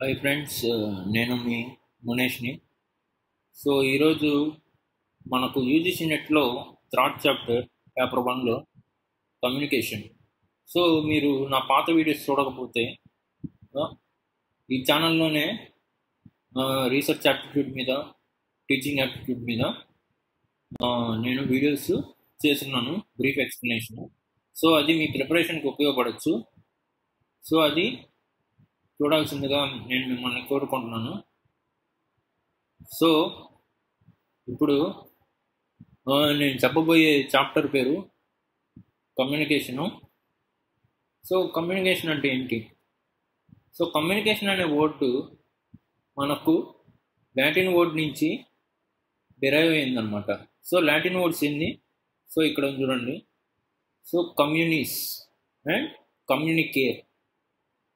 Hi friends uh, నేను మీ మునేష్ని. So ఈరోజు మనకు యూజీసీ నెట్లో థర్డ్ చాప్టర్ పేపర్ వన్లో కమ్యూనికేషన్ సో మీరు నా పాత వీడియోస్ చూడకపోతే ఈ ఛానల్లోనే రీసెర్చ్ యాప్టిట్యూడ్ మీద టీచింగ్ యాప్టిట్యూడ్ మీద నేను వీడియోస్ చేస్తున్నాను బ్రీఫ్ ఎక్స్ప్లెనేషన్ సో అది మీ ప్రిపరేషన్కి ఉపయోగపడవచ్చు సో అది చూడాల్సిందిగా నేను మిమ్మల్ని కోరుకుంటున్నాను. సో ఇప్పుడు నేను చెప్పబోయే చాప్టర్ పేరు కమ్యూనికేషను. సో కమ్యూనికేషన్ అంటే ఏంటి? సో కమ్యూనికేషన్ అనే వర్డ్ మనకు లాటిన్ వర్డ్ నుంచి డిరైవ్ అయిందనమాట సో లాటిన్ వర్డ్స్ ఏంది సో ఇక్కడ చూడండి. So communis and communicate.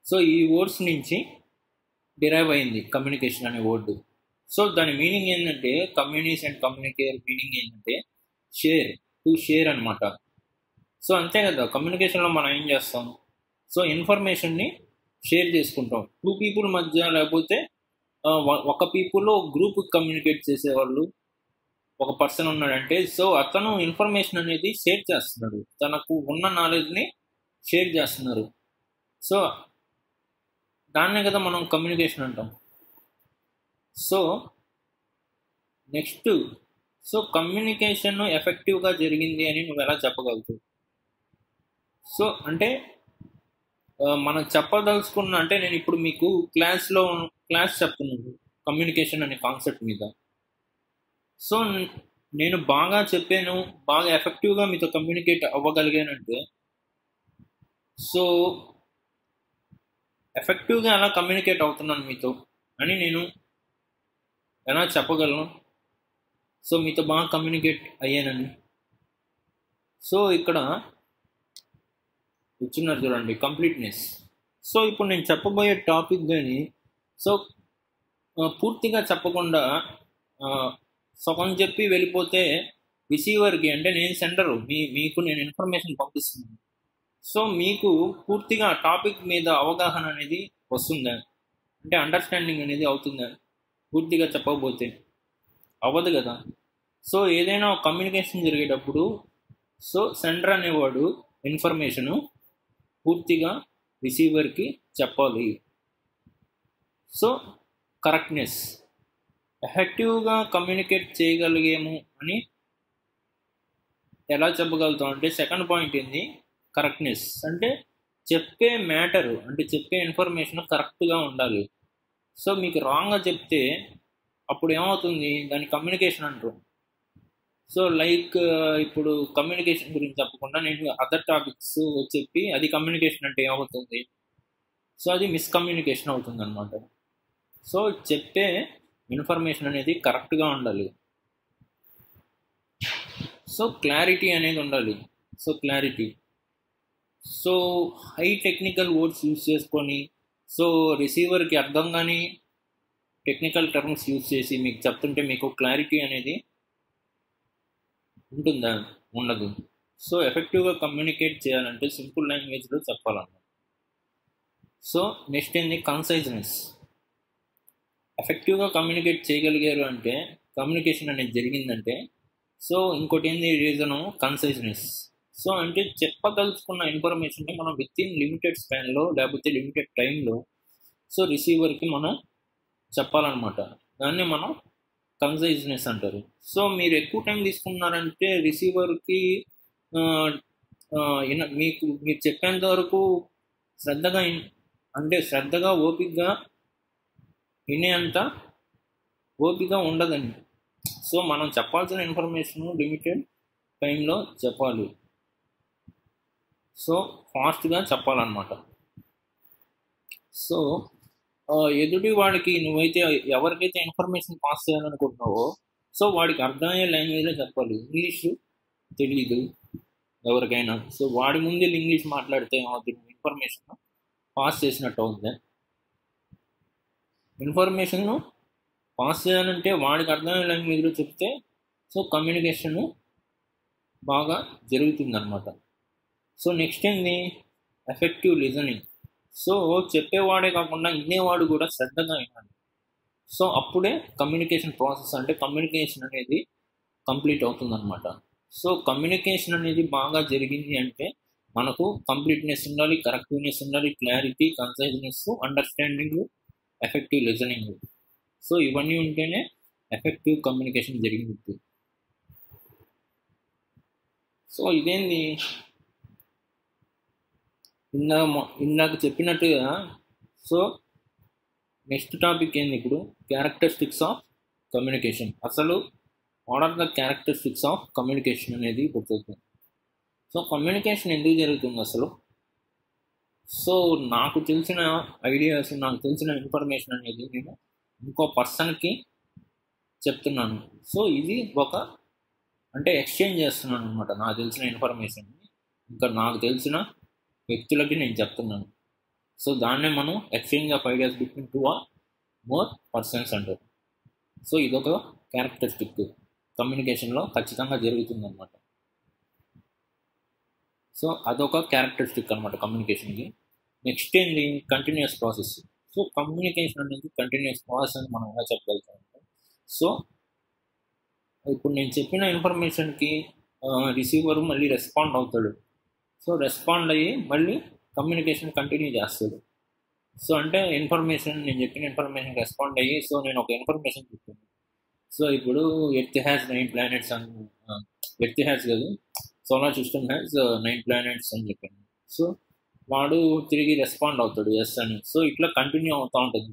So ఈ వర్డ్స్ నుంచి డిరైవ్ అయింది కమ్యూనికేషన్ అనే వర్డ్ సో దాని మీనింగ్ ఏంటంటే కమ్యూనిస్ అండ్ కమ్యూనికేట్ మీనింగ్ ఏంటంటే షేర్ టు షేర్ అనమాట సో అంతే కదా కమ్యూనికేషన్లో మనం ఏం చేస్తాం? సో ఇన్ఫర్మేషన్ని షేర్ చేసుకుంటాం. టూ పీపుల్ మధ్య లేకపోతే ఒక- పీపుల్లో గ్రూప్ కమ్యూనికేట్ చేసేవాళ్ళు ఒక పర్సన్ ఉన్నాడంటే సో అతను ఇన్ఫర్మేషన్ అనేది షేర్ చేస్తున్నాడు. తనకు ఉన్న నాలెడ్జ్ని షేర్ చేస్తున్నారు సో దాన్నే కదా మనం కమ్యూనికేషన్ అంటాం. సో నెక్స్ట్ సో కమ్యూనికేషన్ ఎఫెక్టివ్గా జరిగింది అని నువ్వు ఎలా చెప్పగలుగుతావు? సో అంటే మనం చెప్పదలుచుకున్న అంటే నేను ఇప్పుడు మీకు క్లాస్లో క్లాస్ చెప్తున్నాను కమ్యూనికేషన్ అనే కాన్సెప్ట్ మీద. సో నేను బాగా చెప్పాను బాగా ఎఫెక్టివ్గా మీతో కమ్యూనికేట్ అవ్వగలిగానంటే సో ఎఫెక్టివ్గా ఎలా కమ్యూనికేట్ అవుతున్నాను మీతో అని నేను ఎలా చెప్పగలను? సో మీతో బాగా కమ్యూనికేట్ అయ్యానని. సో ఇక్కడ ఇచ్చినారు చూడండి కంప్లీట్నెస్ సో ఇప్పుడు నేను చెప్పబోయే టాపిక్ కానీ సో పూర్తిగా చెప్పకుండా సగం చెప్పి వెళ్ళిపోతే రిసీవర్కి అంటే నేను సెండరు మీ మీకు నేను ఇన్ఫర్మేషన్ పంపిస్తున్నాను. సో మీకు పూర్తిగా టాపిక్ మీద అవగాహన అనేది వస్తుందా? అంటే అండర్స్టాండింగ్ అనేది అవుతుందా? పూర్తిగా చెప్పకపోతే? అవ్వదు కదా. సో ఏదైనా కమ్యూనికేషన్ జరిగేటప్పుడు సో సెండర్ అనేవాడు ఇన్ఫర్మేషను పూర్తిగా రిసీవర్కి చెప్పాలి. సో కరెక్ట్నెస్ ఎఫెక్టివ్గా కమ్యూనికేట్ చేయగలిగేము అని ఎలా చెప్పగలుగుతాం? అంటే సెకండ్ పాయింట్ ఏంది? కరెక్ట్నెస్ అంటే చెప్పే మ్యాటర్ అంటే చెప్పే ఇన్ఫర్మేషన్ కరెక్ట్గా ఉండాలి. సో మీకు రాంగ్గా చెప్తే అప్పుడు ఏమవుతుంది? దాని కమ్యూనికేషన్ అంటారు. సో లైక్ ఇప్పుడు కమ్యూనికేషన్ గురించి చెప్పకుండా నేను అదర్ టాపిక్స్ చెప్పి అది కమ్యూనికేషన్ అంటే ఏమవుతుంది? సో అది మిస్కమ్యూనికేషన్ అవుతుంది అనమాట సో చెప్పే ఇన్ఫర్మేషన్ అనేది కరెక్ట్గా ఉండాలి. సో క్లారిటీ అనేది ఉండాలి. So clarity so high technical words use చేసుకొని సో రిసీవర్కి అర్థం కానీ టెక్నికల్ టర్మ్స్ యూజ్ చేసి మీకు చెప్తుంటే మీకు క్లారిటీ అనేది ఉంటుందా? ఉండదు. సో ఎఫెక్టివ్గా కమ్యూనికేట్ చేయాలంటే సింపుల్ లాంగ్వేజ్లో చెప్పాలన్నమాట. సో నెక్స్ట్ ఏంది? కన్సైజ్నెస్ ఎఫెక్టివ్గా కమ్యూనికేట్ చేయగలిగారు అంటే కమ్యూనికేషన్ అనేది జరిగిందంటే సో ఇంకోటి ఏంది రీజను? కన్సైజ్నెస్ సో అంటే చెప్పదలుచుకున్న ఇన్ఫర్మేషన్ని మనం విత్ ఇన్ లిమిటెడ్ స్పాన్లో లేకపోతే లిమిటెడ్ టైంలో సో రిసీవర్కి మనం చెప్పాలన్నమాట. దాన్ని మనం కన్సైజ్నెస్ అంటారు. సో మీరు ఎక్కువ టైం తీసుకున్నారంటే రిసీవర్కి ఇన- మీకు మీరు చెప్పేంత వరకు శ్రద్ధగా ఇన్- అంటే శ్రద్ధగా ఓపికగా వినేంత ఓపిక ఉండదండి. సో మనం చెప్పాల్సిన ఇన్ఫర్మేషన్ లిమిటెడ్ టైంలో చెప్పాలి. సో ఫాస్ట్గా చెప్పాలన్నమాట. సో ఎదుటి వాడికి నువ్వైతే ఎవరికైతే ఇన్ఫర్మేషన్ పాస్ చేయాలనుకుంటున్నావో సో వాడికి అర్థమయ్యే లాంగ్వేజ్లో చెప్పాలి. ఇంగ్లీష్ తెలియదు ఎవరికైనా. సో వాడి ముందే ఇంగ్లీష్ మాట్లాడితే ఏమవుతుంది? ఇన్ఫర్మేషన్ పాస్ చేసినట్టు అవుతుంది. ఇన్ఫర్మేషన్ పాస్ చేయాలంటే వాడికి అర్థమయ్యే లాంగ్వేజ్లో చెప్తే సో కమ్యూనికేషన్ బాగా జరుగుతుందనమాట సో నెక్స్ట్ ఏంది? ఎఫెక్టివ్ లిజనింగ్ సో చెప్పేవాడే కాకుండా వినేవాడు కూడా శ్రద్ధగా వినాలి. సో అప్పుడే కమ్యూనికేషన్ ప్రాసెస్ అంటే కమ్యూనికేషన్ అనేది కంప్లీట్ అవుతుందన్నమాట. సో కమ్యూనికేషన్ అనేది బాగా జరిగింది అంటే మనకు కంప్లీట్నెస్ ఉండాలి కరెక్టివ్నెస్ ఉండాలి clarity conciseness understanding effective listening so ఇవన్నీ ఉంటేనే ఎఫెక్టివ్ కమ్యూనికేషన్ జరిగింది. సో ఇదేంది? ఇందాక ఇందాక చెప్పినట్టుగా సో నెక్స్ట్ టాపిక్ ఏంది ఇప్పుడు? క్యారెక్టరిస్టిక్స్ ఆఫ్ కమ్యూనికేషన్ అసలు what are the characteristics of communication అనేది ఇప్పుడు చూద్దాం. సో కమ్యూనికేషన్ ఎందుకు జరుగుతుంది అసలు? సో నాకు తెలిసిన ఐడియాస్ నాకు తెలిసిన ఇన్ఫర్మేషన్ అనేది నేను ఇంకో పర్సన్కి చెప్తున్నాను. సో ఇది ఒక అంటే ఎక్స్చేంజ్ చేస్తున్నాను అనమాట నాకు తెలిసిన ఇన్ఫర్మేషన్ ఇంకా నాకు తెలిసిన వ్యక్తులకి నేను చెప్తున్నాను. సో దాన్నే మనం exchange of ideas between two or more persons అంటారు. సో ఇదొక క్యారెక్టరిస్టిక్ కమ్యూనికేషన్లో ఖచ్చితంగా జరుగుతుంది అనమాట సో అదొక క్యారెక్టరిస్టిక్ అనమాట కమ్యూనికేషన్కి నెక్స్ట్ ఏంటి కంటిన్యూస్ ప్రాసెస్ సో కమ్యూనికేషన్ అనేది కంటిన్యూస్ ప్రాసెస్ అని మనం ఎలా చెప్పగలుగుతాం సో ఇప్పుడు నేను చెప్పిన ఇన్ఫర్మేషన్కి రిసీవర్ మళ్ళీ రెస్పాండ్ అవుతాడు. సో రెస్పాండ్ అయ్యి మళ్ళీ కమ్యూనికేషన్ కంటిన్యూ చేస్తాడు. సో అంటే ఇన్ఫర్మేషన్ నేను చెప్పిన ఇన్ఫర్మేషన్ రెస్పాండ్ అయ్యి సో నేను ఒక ఇన్ఫర్మేషన్ చెప్తాను సో ఇప్పుడు ఎర్త్ హ్యాస్ నైన్ ప్లానెట్స్ అని ఎర్త్ హ్యాస్ కాదు solar system has nine planets అని చెప్పాను. సో వాడు తిరిగి రెస్పాండ్ అవుతాడు ఎస్ అని. సో ఇట్లా కంటిన్యూ అవుతూ ఉంటుంది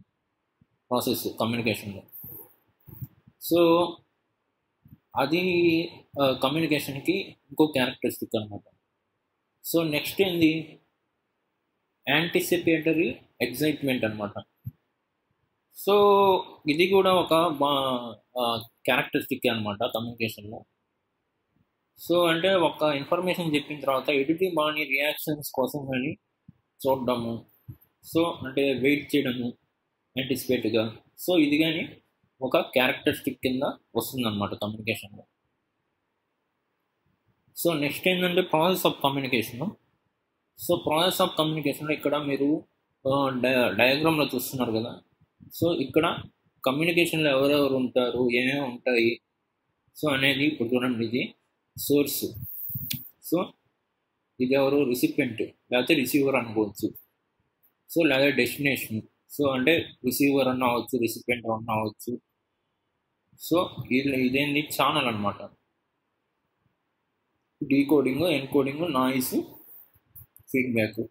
ప్రాసెస్ కమ్యూనికేషన్లో సో అది కమ్యూనికేషన్కి ఇంకో క్యారెక్టరిస్టిక్ అనమాట సో నెక్స్ట్ ఏంది? యాంటిసిపేటరీ ఎగ్జైట్మెంట్ అనమాట సో ఇది కూడా ఒక క్యారెక్టరిస్టిక్ అనమాట కమ్యూనికేషన్లో. సో అంటే ఒక ఇన్ఫర్మేషన్ చెప్పిన తర్వాత ఎదుటి బాని రియాక్షన్స్ కోసం కానీ చూడడము. సో అంటే వెయిట్ చేయడము యాంటిసిపేట్గా సో ఇది కానీ ఒక క్యారెక్టరిస్టిక్ కింద వస్తుందన్నమాట కమ్యూనికేషన్లో. సో నెక్స్ట్ ఏంటంటే process of communication. So process of కమ్యూనికేషన్లో ఇక్కడ మీరు డయాగ్రామ్లో చూస్తున్నారు కదా. సో ఇక్కడ కమ్యూనికేషన్లో ఎవరెవరు ఉంటారు ఏమేమి ఉంటాయి సో అనేది ఇప్పుడు చూడండి ఇది. సోర్స్. సో ఇది ఎవరు రిసిపెంట్ లేకపోతే రిసీవర్ అనుకోవచ్చు. సో లేదా డెస్టినేషన్. సో అంటే రిసీవర్ అన్న అవ్వచ్చు రిసిపెంట్ అన్న అవ్వచ్చు. సో ఇది ఇదేంటి ఛానల్ అనమాట decoding encoding noise feedback.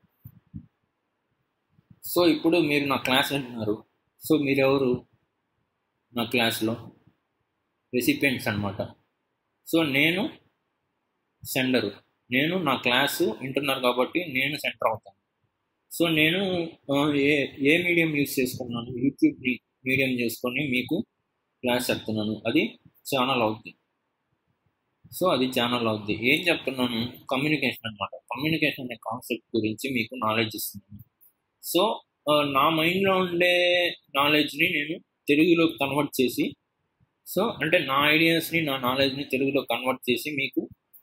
So ఇప్పుడు మీరు నా క్లాస్ అంటున్నారు సో మీరెవరు? నా క్లాస్లో రెసిపియంట్స్ అనమాట సో నేను సెండరు. నేను నా క్లాసు వింటున్నారు కాబట్టి నేను సెంటర్ అవుతాను. సో నేను ఏ ఏ మీడియం యూజ్ చేసుకున్నాను? యూట్యూబ్ మీడియం చేసుకొని మీకు క్లాస్ చెప్తున్నాను. అది ఛానల్ అవుతుంది సో అది ఛానల్ అవుద్ది ఏం చెప్తున్నాను? కమ్యూనికేషన్ అనమాట కమ్యూనికేషన్ అనే కాన్సెప్ట్ గురించి మీకు నాలెడ్జ్ ఇస్తున్నాను. సో నా మైండ్లో ఉండే నాలెడ్జ్ని నేను తెలుగులోకి కన్వర్ట్ చేసి సో అంటే నా ఐడియాస్ని నా నాలెడ్జ్ని తెలుగులో కన్వర్ట్ చేసి మీకు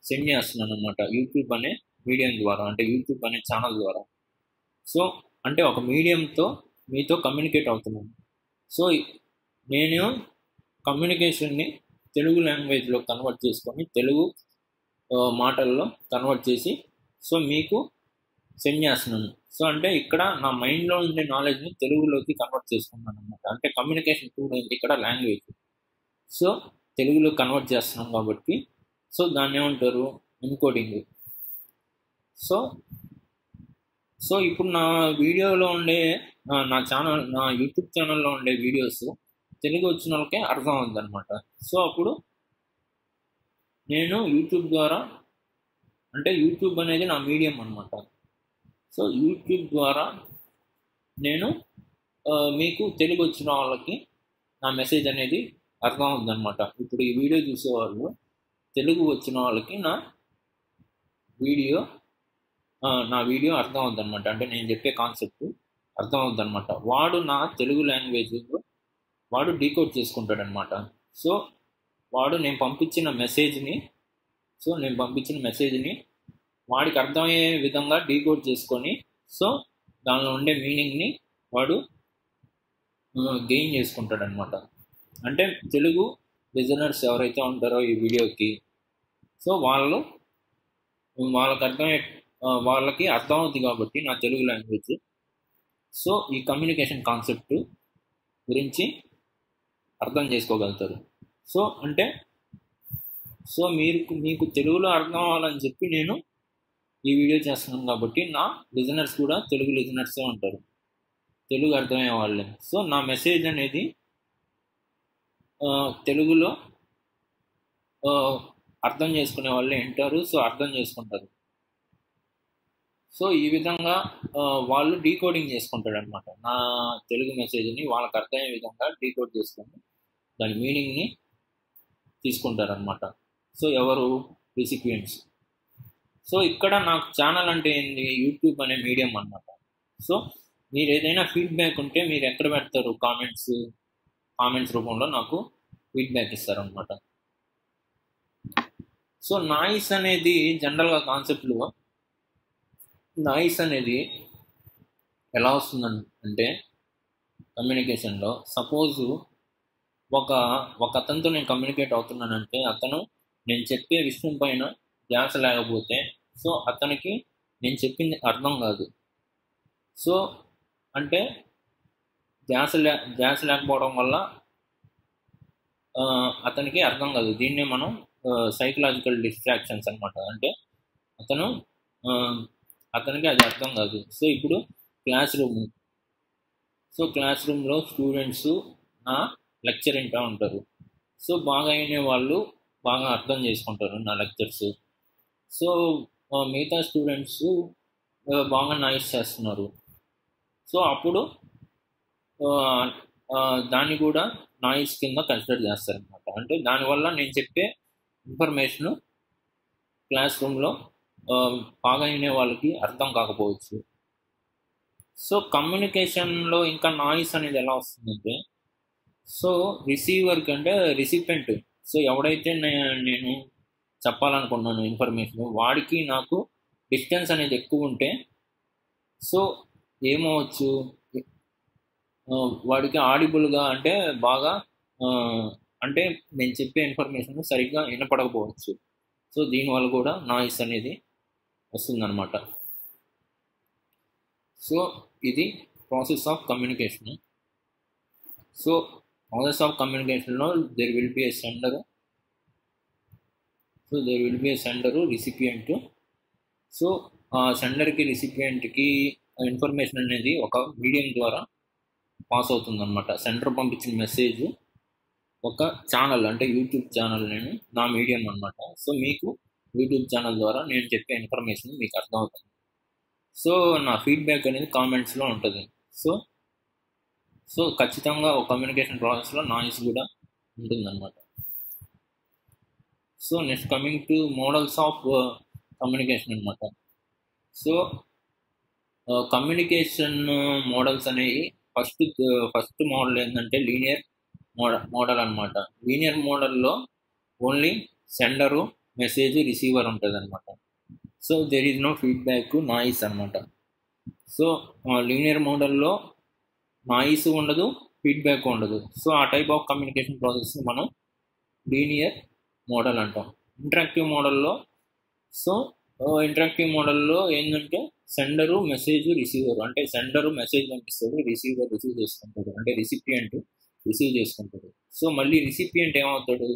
సెండ్ చేస్తున్నాను అనమాట యూట్యూబ్ అనే మీడియం ద్వారా అంటే యూట్యూబ్ అనే ఛానల్ ద్వారా. సో అంటే ఒక మీడియంతో మీతో కమ్యూనికేట్ అవుతున్నాను. సో నేను కమ్యూనికేషన్ని తెలుగు లాంగ్వేజ్లో కన్వర్ట్ చేసుకొని తెలుగు మాటల్లో కన్వర్ట్ చేసి సో మీకు సెండ్ చేస్తున్నాను. సో అంటే ఇక్కడ నా మైండ్లో ఉండే నాలెడ్జ్ని తెలుగులోకి కన్వర్ట్ చేసుకున్నాను అనమాట అంటే కమ్యూనికేషన్ టూల్ ఏంటి? ఇక్కడ లాంగ్వేజ్ సో తెలుగులో కన్వర్ట్ చేస్తున్నాం కాబట్టి సో దాన్ని ఏమంటారు? ఎన్కోడింగ్ సో సో ఇప్పుడు నా వీడియోలో ఉండే నా ఛానల్ నా యూట్యూబ్ ఛానల్లో ఉండే వీడియోస్ తెలుగు వచ్చిన వాళ్ళకే అర్థం అవుతుంది అనమాట సో అప్పుడు నేను యూట్యూబ్ ద్వారా అంటే యూట్యూబ్ అనేది నా మీడియం అనమాట సో యూట్యూబ్ ద్వారా నేను మీకు తెలుగు వచ్చిన వాళ్ళకి నా మెసేజ్ అనేది అర్థం ఉందన్నమాట ఇప్పుడు ఈ వీడియో చూసేవాళ్ళు తెలుగు వచ్చిన వాళ్ళకి నా వీడియో నా వీడియో అర్థం అవుతుంది అనమాట అంటే నేను చెప్పే కాన్సెప్ట్ అర్థం అవుతుంది అనమాట వాడు నా తెలుగు లాంగ్వేజ్లో వాడు డీకోడ్ చేసుకుంటాడు అనమాట సో వాడు నేను పంపించిన మెసేజ్ని సో నేను పంపించిన మెసేజ్ని వాడికి అర్థమయ్యే విధంగా డీకోడ్ చేసుకొని సో దానిలో ఉండే మీనింగ్ని వాడు గెయిన్ చేసుకుంటాడు అనమాట అంటే తెలుగు లిజనర్స్ ఎవరైతే ఉంటారో ఈ వీడియోకి సో వాళ్ళు వాళ్ళకి అర్థం వాళ్ళకి అర్థం అవుతుంది కాబట్టి నా తెలుగు లాంగ్వేజ్. సో ఈ కమ్యూనికేషన్ కాన్సెప్ట్ గురించి అర్థం చేసుకోగలుగుతారు. సో అంటే సో మీరు మీకు తెలుగులో అర్థం అవ్వాలని చెప్పి నేను ఈ వీడియో చేస్తున్నాను కాబట్టి నా లిజనర్స్ కూడా తెలుగు లిజనర్సే ఉంటారు. తెలుగు అర్థమయ్యే వాళ్ళే. సో నా మెసేజ్ అనేది తెలుగులో అర్థం చేసుకునే వాళ్ళే వింటారు. సో అర్థం చేసుకుంటారు. సో ఈ విధంగా వాళ్ళు డీకోడింగ్ చేసుకుంటాడు అనమాట నా తెలుగు మెసేజ్ని వాళ్ళకి అర్థమయ్యే విధంగా డీకోడ్ చేసుకొని దాని మీనింగ్ని తీసుకుంటారనమాట సో ఎవరు? రిసిపియంట్స్. సో ఇక్కడ నాకు ఛానల్ అంటే ఏంది? యూట్యూబ్ అనే మీడియం అనమాట సో మీరు ఏదైనా ఫీడ్బ్యాక్ ఉంటే మీరు ఎక్కడ పెడతారు? కామెంట్స్ కామెంట్స్ రూపంలో నాకు ఫీడ్బ్యాక్ ఇస్తారనమాట సో నాయిస్ అనేది జనరల్గా కాన్సెప్ట్లో నాయిస్ అనేది ఎలా వస్తుందని అంటే కమ్యూనికేషన్లో సపోజు ఒక ఒక అతనితో నేను కమ్యూనికేట్ అవుతున్నానంటే అతను నేను చెప్పే విషయం పైన ధ్యాస లేకపోతే సో అతనికి నేను చెప్పింది అర్థం కాదు. సో అంటే ధ్యాస లే ధ్యాస లేకపోవడం వల్ల అతనికి అర్థం కాదు. దీన్నే మనం సైకలాజికల్ డిస్ట్రాక్షన్స్ అనమాట అంటే అతను అతనికి అది అర్థం కాదు. సో ఇప్పుడు క్లాస్ రూమ్ సో క్లాస్ రూమ్లో స్టూడెంట్స్ నా లెక్చర్ వింటూ ఉంటారు. సో బాగా అయిన వాళ్ళు బాగా అర్థం చేసుకుంటారు నా లెక్చర్స్ సో మిగతా స్టూడెంట్స్ బాగా నాయిస్ చేస్తున్నారు. సో అప్పుడు దాన్ని కూడా నాయిస్ కింద కన్సిడర్ చేస్తారనమాట అంటే దానివల్ల నేను చెప్పే ఇన్ఫర్మేషన్ క్లాస్ రూమ్లో బాగా వినే వాళ్ళకి అర్థం కాకపోవచ్చు. సో కమ్యూనికేషన్లో ఇంకా నాయిస్ అనేది ఎలా వస్తుందంటే సో రిసీవర్ కంటే రిసిపెంట్. సో ఎవడైతే నేను చెప్పాలనుకున్నాను ఇన్ఫర్మేషన్ వాడికి నాకు డిస్టెన్స్ అనేది ఎక్కువ ఉంటే సో ఏమవచ్చు? వాడికి ఆడిబుల్గా అంటే బాగా అంటే నేను చెప్పే ఇన్ఫర్మేషన్ సరిగ్గా వినపడకపోవచ్చు. సో దీనివల్ల కూడా నాయిస్ అనేది వస్తుందన్నమాట. సో ఇది process of communication so process of కమ్యూనికేషన్లో there will be a sender so there will be a sender recipient so ఆ సెండర్కి రిసిపియంట్కి ఇన్ఫర్మేషన్ అనేది ఒక మీడియం ద్వారా పాస్ అవుతుందన్నమాట. సెంటర్ పంపించిన మెసేజ్ ఒక ఛానల్ అంటే యూట్యూబ్ ఛానల్ నేను నా మీడియం అనమాట సో మీకు యూట్యూబ్ ఛానల్ ద్వారా నేను చెప్పే ఇన్ఫర్మేషన్ మీకు అర్థమవుతుంది. సో నా ఫీడ్బ్యాక్ అనేది కామెంట్స్లో ఉంటుంది. సో సో ఖచ్చితంగా ఒక కమ్యూనికేషన్ ప్రాసెస్లో నాయిస్ కూడా ఉంటుందన్నమాట. So next coming to models of communication అనమాట సో కమ్యూనికేషన్ మోడల్స్ అనేవి ఫస్ట్ ఫస్ట్ మోడల్ ఏంటంటే లీనియర్ మోడల్ మోడల్ అనమాట లీనియర్ మోడల్లో ఓన్లీ సెండరు మెసేజ్ రిసీవర్ ఉంటుంది అనమాట so there is no feedback noise అనమాట సో లీనియర్ మోడల్లో నాయిస్ ఉండదు ఫీడ్బ్యాక్ ఉండదు. సో ఆ టైప్ ఆఫ్ కమ్యూనికేషన్ ప్రాసెస్ని మనం లీనియర్ మోడల్ అంటాం. ఇంటరాక్టివ్ మోడల్లో సో ఇంటరాక్టివ్ మోడల్లో ఏంటంటే సెండరు మెసేజ్ రిసీవర్ అంటే సెండరు మెసేజ్ పంపిస్తాడు రిసీవర్ రిసీవ్ చేసుకుంటాడు అంటే రిసిపియంట్ రిసీవ్ చేసుకుంటాడు సో మళ్ళీ రిసిపియంట్ ఏమవుతాడు?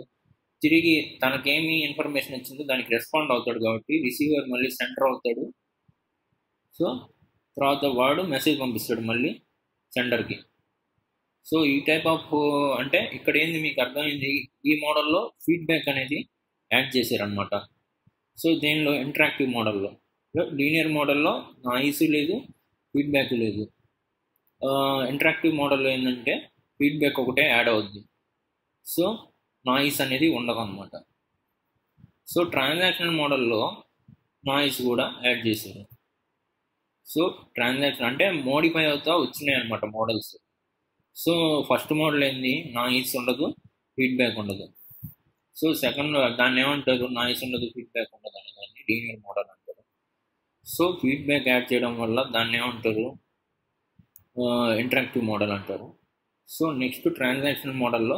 తిరిగి తనకేమి ఇన్ఫర్మేషన్ వచ్చిందో దానికి రెస్పాండ్ అవుతాడు కాబట్టి రిసీవర్ మళ్ళీ సెంటర్ అవుతాడు. సో తర్వాత వాడు మెసేజ్ పంపిస్తాడు మళ్ళీ సెండర్కి సో ఈ టైప్ ఆఫ్ అంటే ఇక్కడ ఏంది మీకు అర్థమైంది? ఈ మోడల్లో ఫీడ్బ్యాక్ అనేది యాడ్ చేశారనమాట సో దీనిలో? ఇంటరాక్టివ్ మోడల్లో. లీనియర్ మోడల్లో నాయిస్ లేదు ఫీడ్బ్యాక్ లేదు. ఇంటరాక్టివ్ మోడల్లో ఏంటంటే ఫీడ్బ్యాక్ ఒకటే యాడ్ అవుద్ది. సో నాయిస్ అనేది ఉండదు అనమాట సో ట్రాన్సాక్షన్ మోడల్లో నాయిస్ కూడా యాడ్ చేశారు. సో ట్రాన్సాక్షన్ అంటే మోడిఫై అవుతా వచ్చినాయి అనమాట మోడల్స్ సో ఫస్ట్ మోడల్ ఏంది? నాయిస్ ఉండదు ఫీడ్బ్యాక్ ఉండదు. సో సెకండ్ దాన్ని ఏమంటారు? నాయిస్ ఉండదు ఫీడ్బ్యాక్ ఉండదు అనే దాన్ని లీనియర్ మోడల్ అంటారు. సో ఫీడ్బ్యాక్ యాడ్ చేయడం వల్ల దాన్ని ఏమంటారు? ఇంటరాక్టివ్ మోడల్ అంటారు. సో నెక్స్ట్ ట్రాన్సాక్షన్ మోడల్లో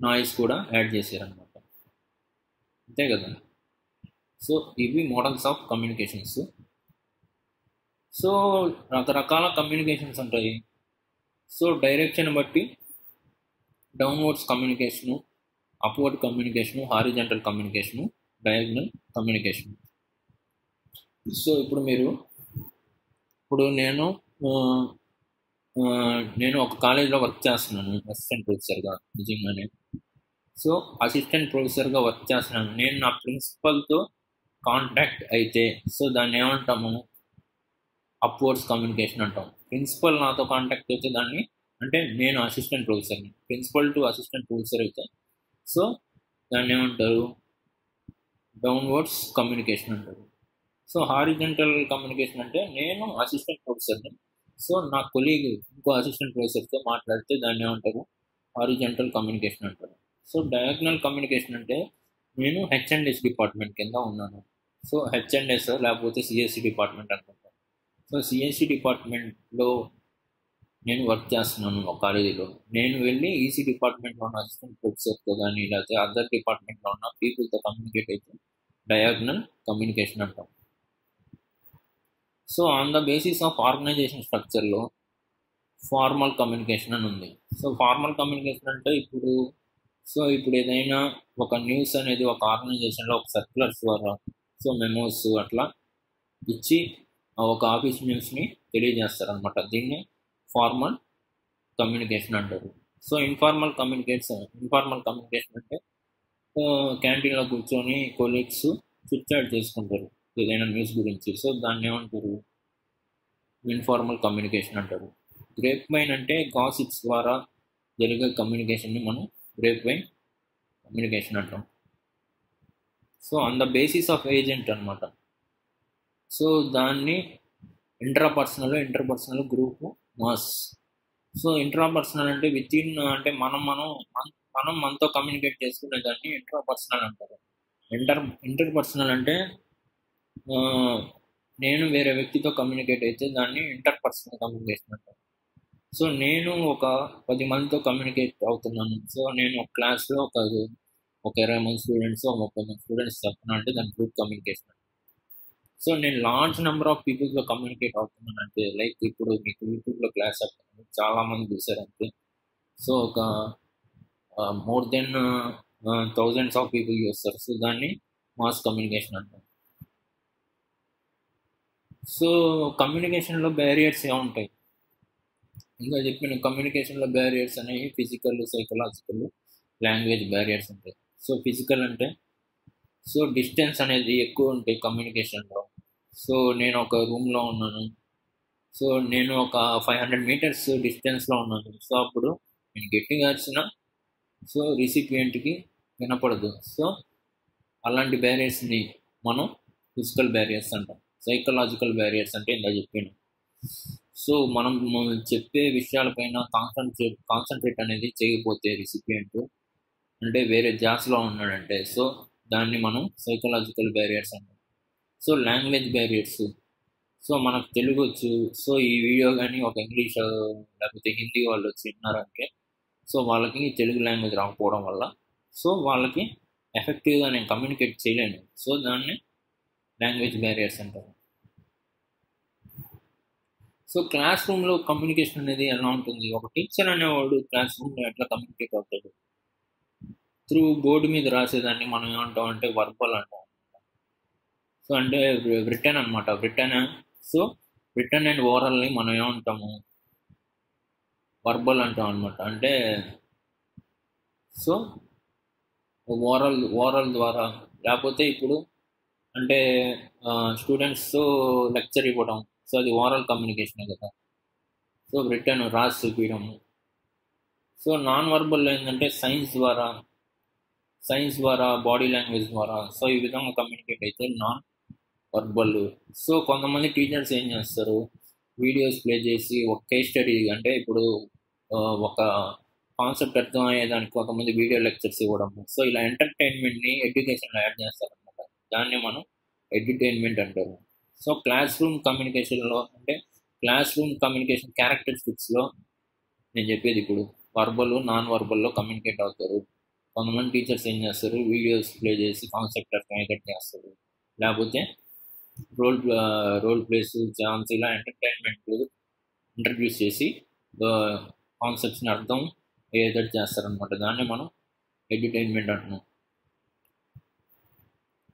నాయిస్ కూడా యాడ్ చేశారనమాట అంతే కదా? సో ఇవి మోడల్స్ ఆఫ్ కమ్యూనికేషన్స్. సో రకరకాల కమ్యూనికేషన్స్ ఉంటాయి. సో డైరెక్షన్ బట్టి downwards communication upward communication horizontal communication diagonal communication. So ఇప్పుడు మీరు ఇప్పుడు నేను నేను ఒక కాలేజ్లో వర్క్ చేస్తున్నాను అసిస్టెంట్ ప్రొఫెసర్గా నిజంగానే. సో అసిస్టెంట్ ప్రొఫెసర్గా వర్క్ చేస్తున్నాను. నేను నా ప్రిన్సిపల్తో కాంటాక్ట్ అయితే సో దాన్ని ఏమంటాము? అప్వర్డ్స్ కమ్యూనికేషన్ అంటాం. ప్రిన్సిపల్ నాతో కాంటాక్ట్ అయితే దాన్ని అంటే నేను అసిస్టెంట్ ప్రొఫెసర్ని ప్రిన్సిపల్ టు అసిస్టెంట్ ప్రొఫెసర్ అయితే. సో దాన్ని ఏమంటారు? డౌన్వర్డ్స్ కమ్యూనికేషన్ అంటారు. సో హారిజెంటల్ కమ్యూనికేషన్ అంటే నేను అసిస్టెంట్ ప్రొఫెసర్ని సో నా కొలీగ్ ఇంకో అసిస్టెంట్ ప్రొఫెసర్తో మాట్లాడితే దాన్ని ఏమంటారు? హారిజెంటల్ కమ్యూనికేషన్ అంటారు. సో డయాగ్నల్ కమ్యూనికేషన్ అంటే నేను హెచ్ఎండ్ఎస్ డిపార్ట్మెంట్ కింద ఉన్నాను. సో హెచ్ఎండ్ఎస్ లేకపోతే సిఎస్సి డిపార్ట్మెంట్ అనుకుంటాను సో సిఎస్సి డిపార్ట్మెంట్లో నేను వర్క్ చేస్తున్నాను ఒక కాలేజీలో. నేను వెళ్ళి ఈసీ డిపార్ట్మెంట్లో ఉన్న అసిస్టెంట్ ప్రొఫెసర్తో కానీ లేకపోతే అదర్ డిపార్ట్మెంట్లో ఉన్న పీపుల్తో కమ్యూనికేట్ అయితే డయాగ్నల్ కమ్యూనికేషన్ అంటాం. So on the basis of organization స్ట్రక్చర్లో formal communication అని ఉంది. సో ఫార్మల్ కమ్యూనికేషన్ అంటే ఇప్పుడు సో ఇప్పుడు ఏదైనా ఒక న్యూస్ అనేది ఒక ఆర్గనైజేషన్లో ఒక సర్క్యులర్స్ ద్వారా సో మెమోస్ అట్లా ఇచ్చి ఒక ఆఫీస్ న్యూస్ని తెలియజేస్తారనమాట దీన్ని ఫార్మల్ కమ్యూనికేషన్ అంటారు. So informal communication informal communication అంటే క్యాంటీన్లో కూర్చొని కొలీగ్స్ చిట్చాట్ చేసుకుంటారు. ఏదైనా న్యూస్ గురించి. సో దాన్ని ఏమంటారు? ఇన్ఫార్మల్ కమ్యూనికేషన్ అంటారు. గ్రేప్ వైన్ అంటే గాసిప్స్ ద్వారా జరిగే కమ్యూనికేషన్ని మనం గ్రేప్ వైన్ కమ్యూనికేషన్ అంటాం. So on the basis of agent అనమాట సో దాన్ని intrapersonal interpersonal group mass so intrapersonal అంటే విత్ ఇన్ అంటే మనం మనం మనం మనతో కమ్యూనికేట్ చేసుకునే దాన్ని ఇంట్రాపర్సనల్ అంటారు. ఇంటర్ ఇంటర్పర్సనల్ అంటే నేను వేరే వ్యక్తితో కమ్యూనికేట్ అయితే దాన్ని ఇంటర్పర్సనల్ కమ్యూనికేషన్ అంటారు. సో నేను ఒక పది మందితో కమ్యూనికేట్ అవుతున్నాను. సో నేను ఒక క్లాస్లో ఒక ఒక ఇరవై మంది స్టూడెంట్స్ ఒక ముప్పై మంది స్టూడెంట్స్ చెప్తున్నా అంటే దాని గ్రూప్ కమ్యూనికేషన్ సో నేను లార్జ్ నెంబర్ ఆఫ్ పీపుల్తో కమ్యూనికేట్ అవుతున్నాను అంటే లైక్ ఇప్పుడు మీకు యూట్యూబ్లో క్లాస్ చెప్తున్నాను చాలా మంది చూసారంటే సో ఒక more than thousands of people చూస్తారు. సో దాన్ని మాస్ కమ్యూనికేషన్ అంటారు. సో కమ్యూనికేషన్లో బ్యారియర్స్ ఏముంటాయి ఇంకా చెప్పిన కమ్యూనికేషన్లో బ్యారియర్స్ అనేవి ఫిజికల్ సైకలాజికల్ లాంగ్వేజ్ బ్యారియర్స్ ఉంటాయి. సో ఫిజికల్ అంటే సో డిస్టెన్స్ అనేది ఎక్కువ ఉంటాయి కమ్యూనికేషన్లో సో నేను ఒక రూమ్లో ఉన్నాను. సో నేను ఒక ఫైవ్ హండ్రెడ్ మీటర్స్ డిస్టెన్స్లో ఉన్నాను. సో అప్పుడు నేను గట్టిగా వచ్చిన సో రిసిపియంట్కి వినపడదు. సో అలాంటి బ్యారియర్స్ని మనం ఫిజికల్ బ్యారియర్స్ అంటాం. సైకలాజికల్ బ్యారియర్స్ అంటే ఇందా చెప్పాను. సో మనం చెప్పే విషయాలపైన కాన్సన్ట్రేట్ కాన్సన్ట్రేట్ అనేది చేయకపోతే రిసిపియంట్ అంటే వేరే జాస్లో ఉన్నాడంటే సో దాన్ని మనం సైకలాజికల్ బ్యారియర్స్ అంటాం. సో లాంగ్వేజ్ బ్యారియర్స్ సో మనకు తెలుగు వచ్చు సో ఈ వీడియో కానీ ఒక ఇంగ్లీష్ లేకపోతే హిందీ వాళ్ళు వచ్చి విన్నారంటే సో వాళ్ళకి తెలుగు లాంగ్వేజ్ రాకపోవడం వల్ల సో వాళ్ళకి ఎఫెక్టివ్గా నేను కమ్యూనికేట్ చేయలేను. సో దాన్ని లాంగ్వేజ్ బ్యారియర్స్ అంటారు సో క్లాస్ రూమ్లో కమ్యూనికేషన్ అనేది ఎలా ఉంటుంది? ఒక టీచర్ అనేవాడు క్లాస్ రూమ్లో ఎట్లా కమ్యూనికేట్ అవుతాడు? త్రూ బోర్డు మీద రాసేదాన్ని మనం ఏమంటాం అంటే వర్బల్ అంటాం. సో అంటే బ్రిటన్ అనమాట బ్రిటన్ సో బ్రిటన్ అండ్ ఓరల్ని మనం ఏమంటాము? వర్బల్ అంటాం అనమాట అంటే సో ఓరల్ ఓరల్ ద్వారా. లేకపోతే ఇప్పుడు అంటే స్టూడెంట్స్ లెక్చర్ ఇవ్వడం. సో అది ఓరల్ కమ్యూనికేషన్ కదా. సో రిటర్న్ రాసి చూపించడము సో నాన్ వర్బల్ ఏంటంటే సైన్స్ ద్వారా సైన్స్ ద్వారా బాడీ లాంగ్వేజ్ ద్వారా. సో ఈ విధంగా కమ్యూనికేట్ అయితే నాన్ వర్బల్ సో కొంతమంది టీచర్స్ ఏం చేస్తారు? వీడియోస్ ప్లే చేసి ఒక కేస్ స్టడీ అంటే ఇప్పుడు ఒక కాన్సెప్ట్ అర్థం అయ్యేదానికి కొంతమంది వీడియో లెక్చర్స్ ఇవ్వడము. సో ఇలా ఎంటర్టైన్మెంట్ని ఎడ్యుకేషన్లో యాడ్ చేస్తారు. దాన్ని మనం ఎంటర్టైన్మెంట్ అంటారు సో క్లాస్ రూమ్ కమ్యూనికేషన్లో అంటే క్లాస్ రూమ్ కమ్యూనికేషన్ క్యారెక్టరిస్టిక్స్లో నేను చెప్పేది ఇప్పుడు వర్బల్ నాన్ వర్బల్లో కమ్యూనికేట్ అవుతారు. కొంతమంది టీచర్స్ ఏం చేస్తారు? వీడియోస్ ప్లే చేసి కాన్సెప్ట్ కమ్యూనికేట్ చేస్తారు. లేకపోతే రోల్ రోల్ ప్లేస్ ఛాన్స్ ఇలా ఎంటర్టైన్మెంట్ ఇంట్రడ్యూస్ చేసి కాన్సెప్ట్స్ని అర్థం ఏదైతే చేస్తారనమాట దాన్ని మనం ఎంటర్టైన్మెంట్ అంటున్నాం.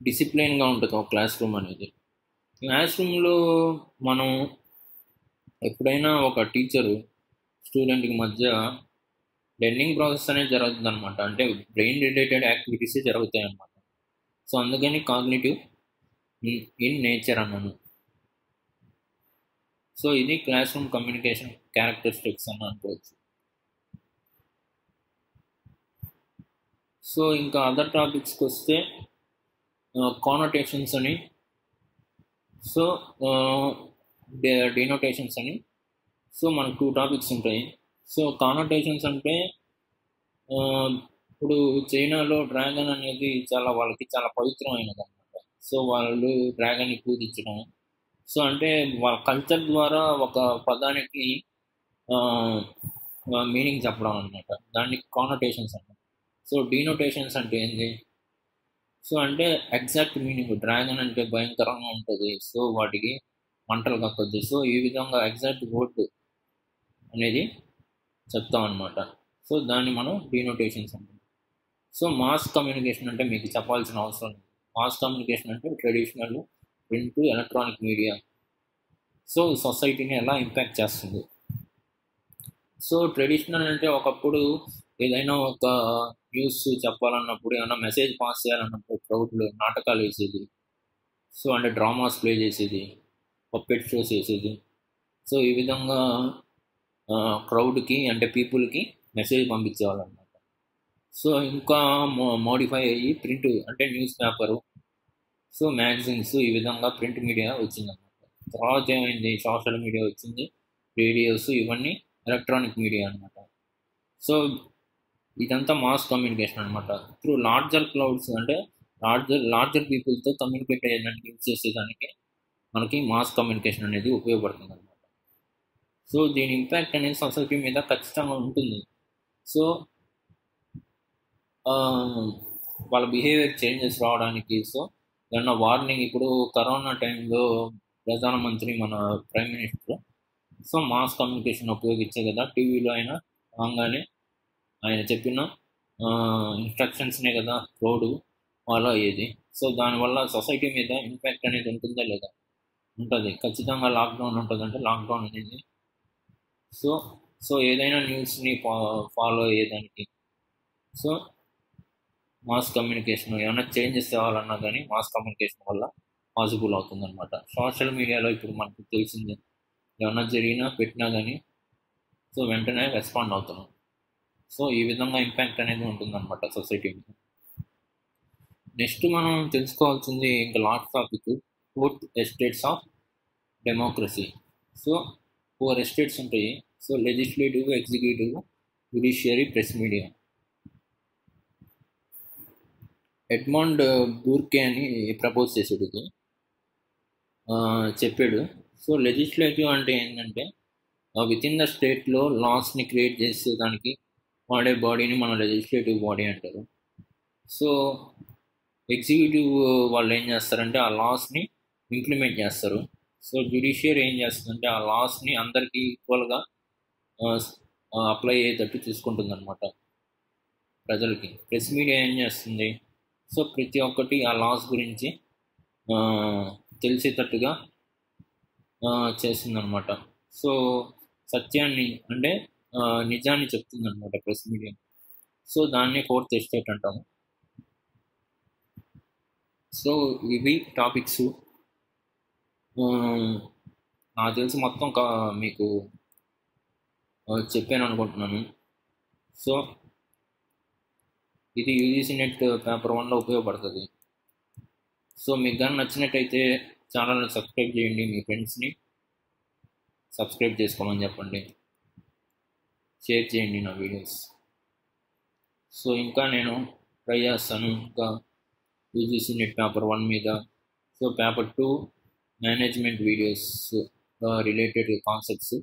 డిసిప్లైన్గా ఉంటుంది ఒక క్లాస్ రూమ్ అనేది. క్లాస్ రూమ్లో మనం ఎప్పుడైనా ఒక టీచరు స్టూడెంట్కి మధ్య లెర్నింగ్ ప్రాసెస్ అనేది జరుగుతుంది అనమాట అంటే బ్రెయిన్ రిలేటెడ్ యాక్టివిటీస్ జరుగుతాయి అన్నమాట సో అందుకని కాగ్నేటివ్ ఇన్ నేచర్ అన్నాను. సో ఇది క్లాస్ రూమ్ కమ్యూనికేషన్ క్యారెక్టరిస్టిక్స్ అని అనుకోవచ్చు. సో ఇంకా అదర్ టాపిక్స్కి వస్తే కానోటేషన్స్ అని. సో డినోటేషన్స్ అని. సో మనకు టూ టాపిక్స్ ఉంటాయి. సో కానోటేషన్స్ అంటే ఇప్పుడు చైనాలో డ్రాగన్ అనేది చాలా వాళ్ళకి చాలా పవిత్రమైనది అనమాట సో వాళ్ళు డ్రాగన్ని పూజించడం. సో అంటే వాళ్ళ కల్చర్ ద్వారా ఒక పదానికి మీనింగ్ చెప్పడం అనమాట దాన్ని కానోటేషన్స్ అంటారు సో డీనోటేషన్స్ అంటే ఏంటి సో అంటే ఎగ్జాక్ట్ మీనింగ్ డ్రాగన్ అంటే భయంకరంగా ఉంటుంది. సో వాటికి మంటలు కక్కొద్ది సో ఈ విధంగా ఎగ్జాక్ట్ వర్డ్ అనేది చెప్తాం అనమాట సో దాన్ని మనం డీనోటేషన్స్ అంటాం. సో మాస్ కమ్యూనికేషన్ అంటే మీకు చెప్పాల్సిన అవసరం లేదు. మాస్ కమ్యూనికేషన్ అంటే traditional print electronic media so సొసైటీని ఎలా ఇంపాక్ట్ చేస్తుంది? సో ట్రెడిషనల్ అంటే ఒకప్పుడు ఏదైనా ఒక న్యూస్ చెప్పాలన్నప్పుడు ఏమైనా మెసేజ్ పాస్ చేయాలన్నప్పుడు క్రౌడ్లు నాటకాలు వేసేది. సో అంటే డ్రామాస్ ప్లే చేసేది. పప్పెట్ షోస్ వేసేది. సో ఈ విధంగా క్రౌడ్కి అంటే పీపుల్కి మెసేజ్ పంపించేవాళ్ళనమాట సో ఇంకా మో మోడిఫై అయ్యి ప్రింట్ అంటే న్యూస్ పేపరు సో మ్యాగజైన్స్ ఈ విధంగా ప్రింట్ మీడియా వచ్చిందన్నమాట. తర్వాత ఏమైంది? సోషల్ మీడియా వచ్చింది. రేడియోస్ ఇవన్నీ ఎలక్ట్రానిక్ మీడియా అనమాట సో ఇదంతా మాస్ కమ్యూనికేషన్ అనమాట త్రూ లార్జర్ క్లౌడ్స్ అంటే లార్జర్ లార్జర్ పీపుల్తో కమ్యూనికేట్ అయ్యేదానికి యూజ్ చేసేదానికి మనకి మాస్ కమ్యూనికేషన్ అనేది ఉపయోగపడుతుంది అనమాట సో దీని ఇంపాక్ట్ అనేది సొసైటీ మీద ఖచ్చితంగా ఉంటుంది. సో వాళ్ళ బిహేవియర్ చేంజెస్ రావడానికి సో ఏమన్నా వార్నింగ్ ఇప్పుడు కరోనా టైంలో ప్రధానమంత్రి మన prime minister so mass communication ఉపయోగించే కదా టీవీలో అయినా రాగానే ఆయన చెప్పిన ఇన్స్ట్రక్షన్స్నే కదా రోడ్డు ఫాలో అయ్యేది సో దానివల్ల సొసైటీ మీద ఇంపాక్ట్ అనేది ఉంటుందా లేదా? ఉంటుంది. ఖచ్చితంగా లాక్డౌన్ ఉంటుంది అంటే లాక్డౌన్ అనేది. సో సో ఏదైనా న్యూస్ని ఫా ఫాలో అయ్యేదానికి. సో మాస్ కమ్యూనికేషన్ ఏమైనా చేంజెస్ కావాలన్నా కానీ మాస్ కమ్యూనికేషన్ వల్ల పాసిబుల్ అవుతుందన్నమాట. సోషల్ మీడియాలో ఇప్పుడు మనకు తెలిసిందే. ఏమైనా జరిగినా పెట్టినా కానీ సో వెంటనే రెస్పాండ్ అవుతున్నాం. సో ఈ విధంగా ఇంపాక్ట్ అనేది ఉంటుందన్నమాట సొసైటీ మీద. నెక్స్ట్ మనం తెలుసుకోవాల్సింది ఇంకా last topic fourth estates of democracy so four estates ఉంటాయి. So legislative executive judiciary press media Edmund Burke అని ప్రపోజ్ చేసాడు ఇది. చెప్పాడు. సో లెజిస్లేటివ్ అంటే ఏంటంటే విత్ ఇన్ ద స్టేట్లో లాస్ని క్రియేట్ చేసేదానికి వాడే బాడీని మన లెజిస్లేటివ్ బాడీ అంటారు. సో ఎగ్జిక్యూటివ్ వాళ్ళు ఏం చేస్తారంటే ఆ లాస్ని ఇంప్లిమెంట్ చేస్తారు. సో జ్యుడిషియర్ ఏం చేస్తుందంటే ఆ లాస్ని అందరికీ ఈక్వల్గా అప్లై అయ్యేటట్టు చూసుకుంటుంది అనమాట ప్రజలకి. ప్రెస్ మీడియా ఏం చేస్తుంది? సో ప్రతి ఒక్కటి ఆ లాస్ గురించి తెలిసేటట్టుగా చేస్తుందన్నమాట. సో సత్యాన్ని అంటే నిజాన్ని చెప్తుందన్నమాట ప్రెస్ మీడియా. సో దాన్ని ఫోర్త్ ఎస్టేట్ అంటాము. సో ఇవి టాపిక్స్. నాకు తెలిసి మొత్తం మీకు చెప్పాను అనుకుంటున్నాను. సో ఇది యూజీసీ నెట్ పేపర్ వన్లో ఉపయోగపడుతుంది. సో మీకు కానీ నచ్చినట్టయితే ఛానల్ని సబ్స్క్రైబ్ చేయండి మీ ఫ్రెండ్స్ని. సబ్స్క్రైబ్ చేసుకోమని చెప్పండి. షేర్ చేయండి నా వీడియోస్. సో ఇంకా నేను ట్రై చేస్తాను ఇంకా యూజీసీ నెట్ పేపర్ వన్ మీద so paper two management videos related concepts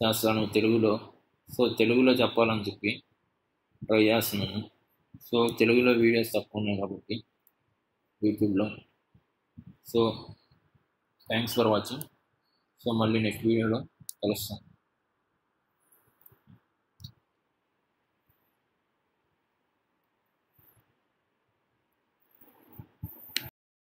చేస్తాను తెలుగులో. సో తెలుగులో చెప్పాలని చెప్పి ట్రై చేస్తున్నాను సో తెలుగులో వీడియోస్ తక్కువ ఉన్నాయి కాబట్టి యూట్యూబ్లో. So thanks for watching. So మళ్ళీ నెక్స్ట్ వీడియోలో కలుస్తాను